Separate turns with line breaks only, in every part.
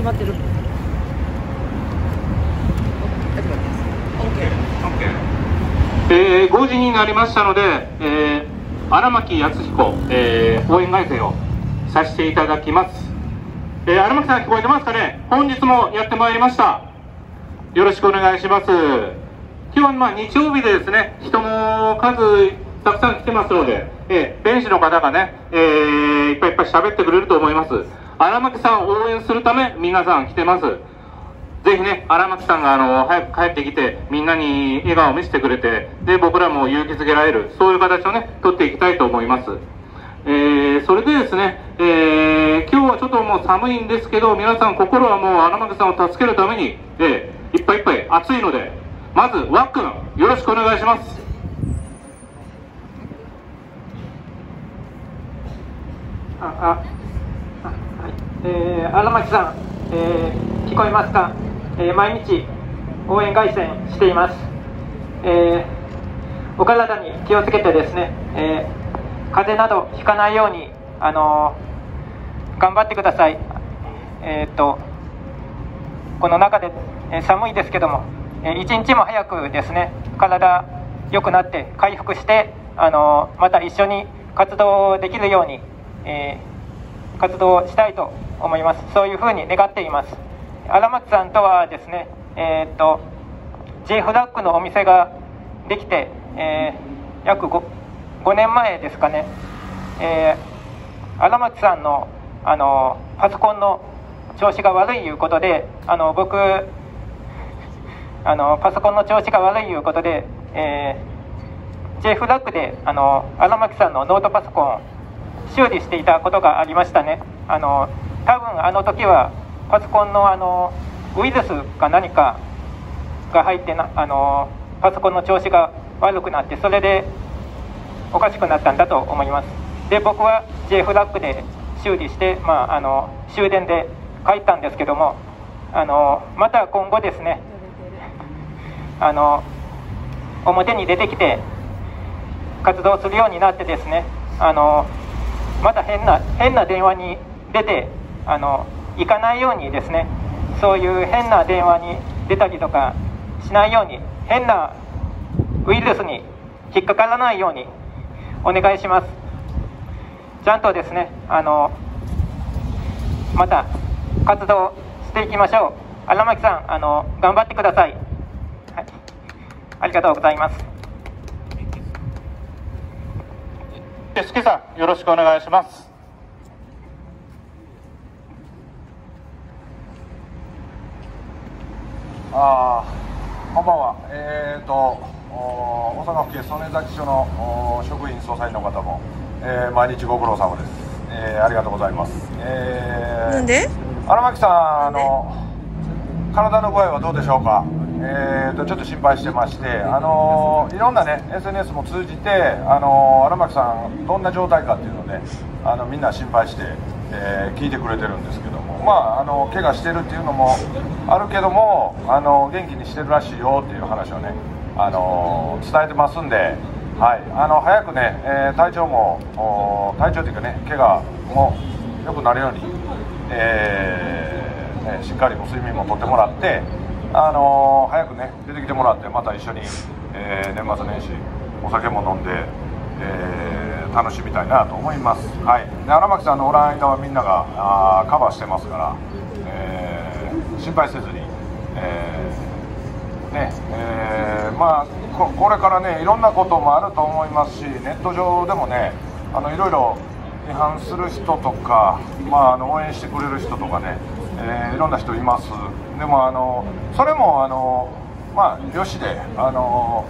始まってる。
えー、5時になりましたので、えー、荒牧康彦、えー、応援会生をさせていただきます、えー、荒牧さん聞こえてますかね？本日もやってまいりました。よろしくお願いします。今日はまあ日曜日でですね人も数たくさん来てますので、えー、弁士の方がね、えー、いっぱいいっぱい喋ってくれると思います荒牧さんを応援するため皆さん来てますぜひね、荒牧さんがあの早く帰ってきて、みんなに笑顔を見せてくれて、で、僕らも勇気づけられる、そういう形をね、取っていきたいと思います。えー、それでですね、えー、今日はちょっともう寒いんですけど、皆さん心はもう荒牧さんを助けるために、えー、いっぱいいっぱい暑いので、まず、ワックン、よろしくお願いします。
あ、あ、はい。えー、荒牧さん、えー、聞こえますか、えー、毎日応援外戦しています。えー、お体に気をつけてですね、えー、風邪などひかないように、あのー頑張ってください。えーっと、この中で、えー寒いですけども、えー一日も早くですね、体良くなって回復して、あのまた一緒に活動できるように、えー活動したいと思います。そういうふうに願っています。荒牧さんとはですね、えーっと、J フラッグのお店ができて、えー約 5, 5年前ですかね、えー荒牧さんのあのパソコンの調子が悪いいうことで、あの僕あの、パソコンの調子が悪いいうことで、えー J フラッグであの荒牧さんのノートパソコンを修理していたことがありましたね。あの多分あの時はパソコンのあのウイルスか何かが入ってなあのパソコンの調子が悪くなってそれでおかしくなったんだと思いますで僕は J フラッグで修理して、まあ、あの終電で帰ったんですけどもあのまた今後ですねあの表に出てきて活動するようになってですねあのまた変な変な電話に出てあの行かないようにですね。そういう変な電話に出たりとかしないように変なウイルスに引っかからないようにお願いします。ちゃんとですねあのまた活動していきましょう。荒牧さんあの頑張ってください、はい、ありがとうございます。
で、す。けさん、よろしくお願いします。
あーこんばんは、えーとお大阪府警曽根崎署のお職員捜査員の方も、えー毎日ご苦労様です、えーありがとうございます、えー
なんで？
荒牧さんあの体の具合はどうでしょうか、えーとちょっと心配してまして、あのいろんなね SNS も通じて、あの荒牧さんどんな状態かっていうのをねあのみんな心配して、えー聞いてくれてるんですけどもまああの怪我してるっていうのもあるけどもあの元気にしてるらしいよっていう話をねあの伝えてますんで、はい、あの早くね、え体調も体調というかね怪我も良くなるように、えーね、しっかりも睡眠もとってもらって、あの早くね出てきてもらってまた一緒に、えー年末年始お酒も飲んで、えー楽しみたいなと思います、はい、で荒牧さんのおらん間はみんながあカバーしてますから、えー心配せずに、えーねえーまあここれからねいろんなこともあると思いますしネット上でもねあのいろいろ批判する人とか、まあ、あの応援してくれる人とかね、えーいろんな人います。でもあのそれもあのまあよしであの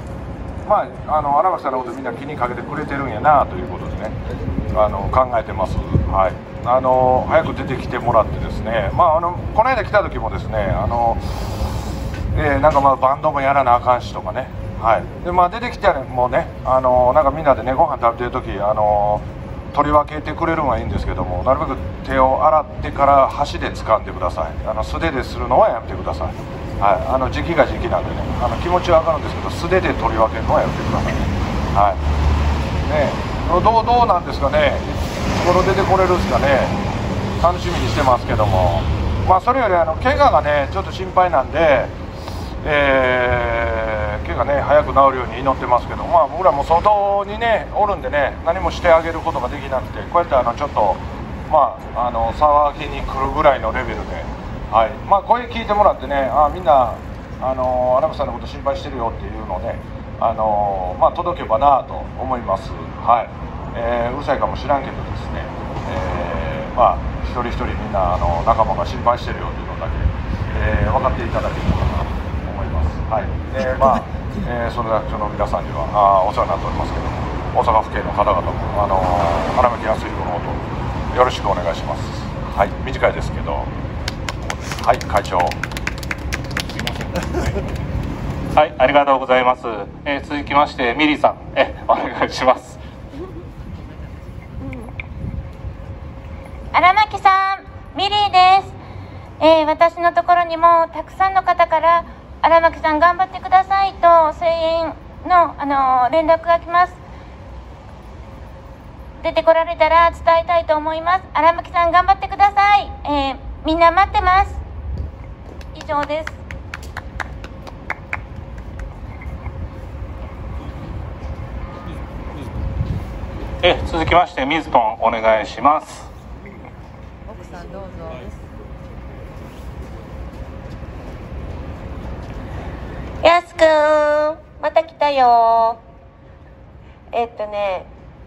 まあ、あの荒牧さんのことみんな気にかけてくれてるんやなということでねあの考えてます、はい、あの早く出てきてもらってですね、まあ、あのこの間来た時もですねあの、えーなんかまあバンドもやらなあかんしとかね、はい。でまあ、出てきてもねあのなんかみんなでねご飯食べてる時あの取り分けてくれるのはいいんですけどもなるべく手を洗ってから箸で掴んでください。あの素手でするのはやめてください、はい、あの時期が時期なんでね。あの気持ちは分かるんですけど素手で取り分けるのはやめてください。はい。ねどうどうなんですかね。いつ頃出てこれるんですかね。楽しみにしてますけども。まあ、それよりあの怪我がねちょっと心配なんで、えー、怪我ね早く治るように祈ってますけど、まあ、僕らも外にねおるんでね何もしてあげることができなくてこうやってあのちょっと、まあ、あの騒ぎに来るぐらいのレベルで、はいまあ、声聞いてもらってねあみんなあの荒木さんのこと心配してるよっていうのをねあの、まあ、届けばなと思います。はいえー、うるさいかもしらんけどですね、えー、まあ一人一人みんなあの仲間が心配してるよというのだけ、えー、分かっていただければなと思います。はいえー、まあ えー、それだけの皆さんにはあお世話になっておりますけども大阪府警の方々もあの荒牧康弘のことよろしくお願いします。はい短いですけどはい会長
はい、ありがとうございます。えー、続きまして、ミリーさん、え、お願いします。
荒牧さん、ミリーです。えー、私のところにもたくさんの方から荒牧さん頑張ってくださいと声援の、あのー、連絡が来ます。出てこられたら伝えたいと思います。荒牧さん頑張ってください。えー、みんな待ってます。以上です。
え続きましてミズポンお願いします
さんどうぞ
やすくんまた来たよ。えっとね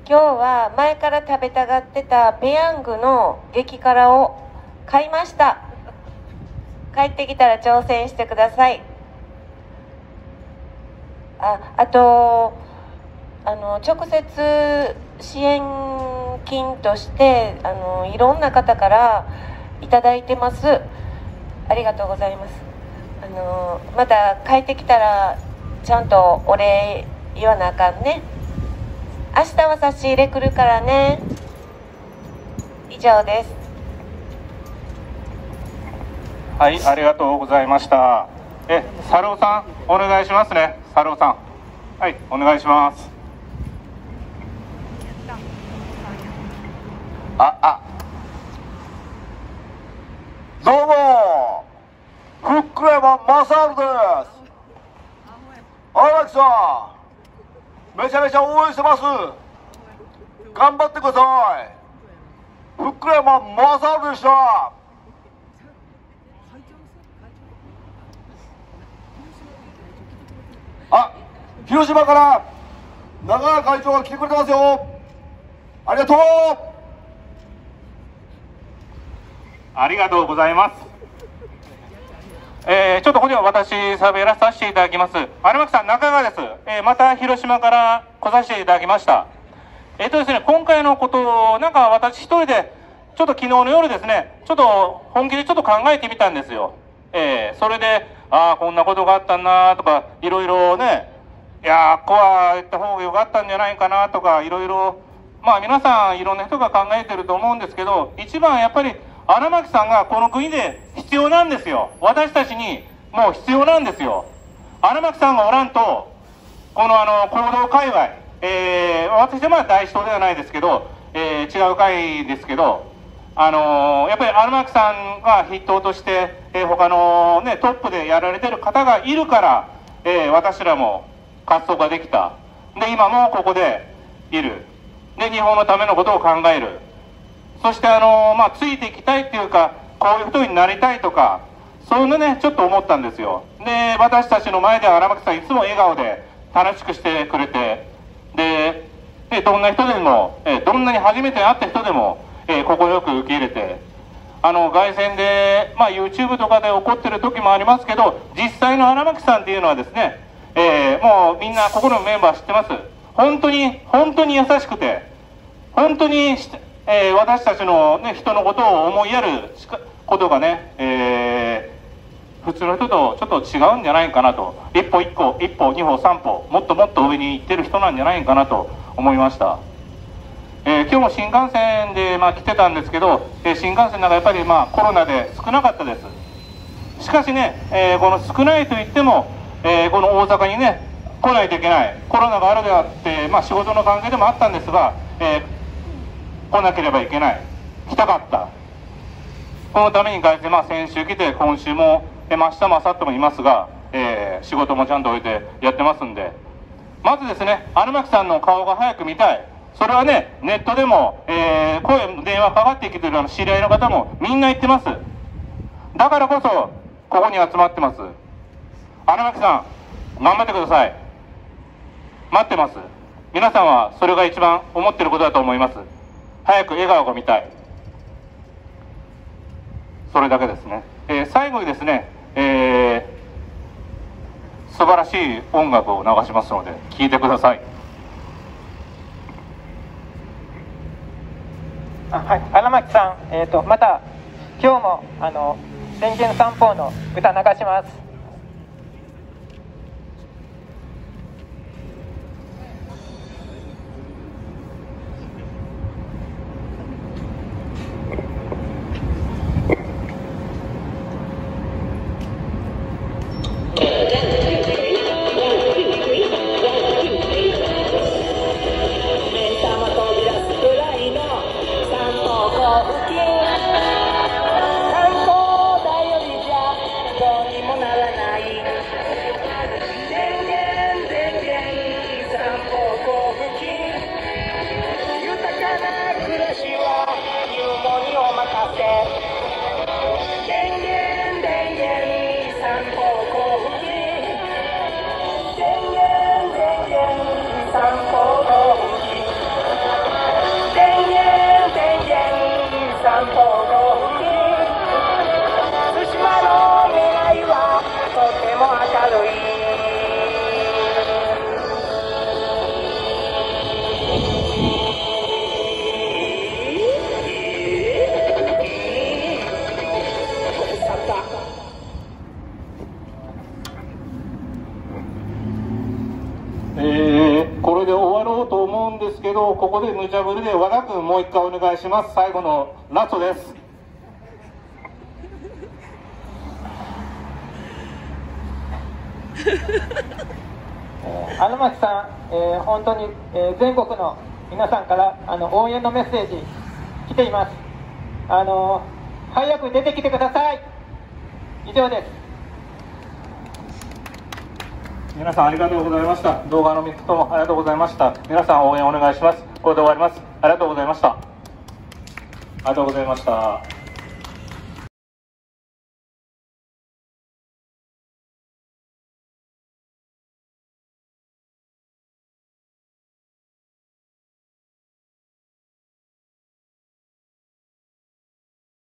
今日は前から食べたがってたペヤングの激辛を買いました。帰ってきたら挑戦してください。ああとあの直接支援金としてあのいろんな方からいただいてます。ありがとうございます。のまた帰ってきたらちゃんとお礼言わなあかんね。明日は差し入れ来るからね。以上です。
はいありがとうございました。え、サルオさんお願いしますね。サルオさん。はいお願いします。
ああ。どうもふっくらママサルです。荒木さんめちゃめちゃ応援してます。頑張ってください。ふっくらママサルでした。あ広島から長谷会長が来てくれてますよ。ありがとう。
ありがとうございます。えー、ちょっとここでは私、喋らさせていただきます。有巻さん、中川です。えー、また広島から来させていただきました。えっ、ー、とですね、今回のことを、なんか私一人で、ちょっと昨日の夜ですね、ちょっと本気でちょっと考えてみたんですよ。えー、それで、ああ、こんなことがあったなとか、いろいろね、いやー、こは言った方がよかったんじゃないかなとか、いろいろ、まあ皆さんいろんな人が考えてると思うんですけど、一番やっぱり荒牧さんがこの国で必要なんですよ。私たちにもう必要なんですよ。荒牧さんがおらんとこのあの行動界隈、えー、私はまあ大人ではないですけど、えー、違う会ですけどあのー、やっぱり荒牧さんが筆頭として、えー、他の、ね、トップでやられてる方がいるから、えー、私らも活動ができた。で今もここでいる。で日本のためのことを考える。そしてあの、まあ、ついていきたいっていうかこういう人になりたいとかそういうのねちょっと思ったんですよ。で私たちの前では荒牧さんいつも笑顔で楽しくしてくれてでどんな人でも、えどんなに初めて会った人でも快、えー、く受け入れてあの凱旋で、まあ、YouTube とかで起こってる時もありますけど実際の荒牧さんっていうのはですね、えー、もうみんなここのメンバー知ってます。本当に本当に優しくて本当にえー、私たちの、ね、人のことを思いやることがね、えー、普通の人とちょっと違うんじゃないかなと。一歩一歩一歩二歩三歩もっともっと上に行ってる人なんじゃないかなと思いました、えー、今日も新幹線で、まあ、来てたんですけど、え新幹線の中やっぱり、まあ、コロナで少なかったです。しかしね、えこの少ないといっても、えこの大阪にね来ないといけない。コロナがあるであって、まあ、仕事の関係でもあったんですが、えー来なければいけない。来たかった。このために凱旋、まあ、先週来て今週も、え、明日も明後日もいますが、えー仕事もちゃんと置いてやってますんで。まずですね荒牧さんの顔が早く見たい。それはねネットでも、えー声電話かかってきてるあの知り合いの方もみんな言ってます。だからこそここに集まってます。荒牧さん頑張ってください。待ってます。皆さんはそれが一番思ってることだと思います。早く笑顔が見たい。それだけですね、えー最後にですね、えー素晴らしい音楽を流しますので聴いてください。
あはい、荒牧さん、えー、とまた今日もあの宣言散歩の歌流します。
ここで無茶ぶりで和田君もう一回お願いします最後のラストです
荒牧さん、えー本当に、えー全国の皆さんからあの応援のメッセージ来ています。あの早く出てきてください。以上です。
皆さんありがとうございました動画の3つともありがとうございました皆さん応援お願いしますこれで終わります。ありがとうございました。ありがとうございました。